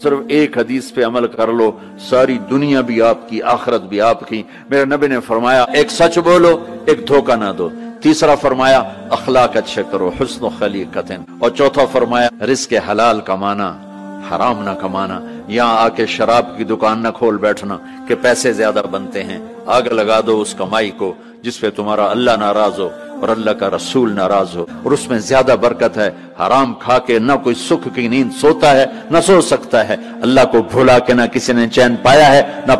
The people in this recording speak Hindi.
सिर्फ़ एक हदीस पे अमल कर लो, सारी दुनिया भी आपकी, आखरत भी आपकी। मेरे नबी ने फरमाया, एक सच बोलो, एक धोखा ना दो। तीसरा फरमाया, अखलाक अच्छे करो, हुस्न खली कतन और चौथा फरमाया, रिस्क हलाल कमाना, हराम ना कमाना। यहाँ आके शराब की दुकान न खोल बैठना कि पैसे ज़्यादा बनते हैं। आग लगा दो उस कमाई को जिसपे तुम्हारा अल्लाह नाराज़ हो। और अल्लाह का रसूल नाराज़ हो और उसमें ज़्यादा बरकत है। हराम खा के ना कोई सुख की नींद सोता है, ना सो सकता है। अल्लाह को भुला के ना किसी ने चैन पाया है, ना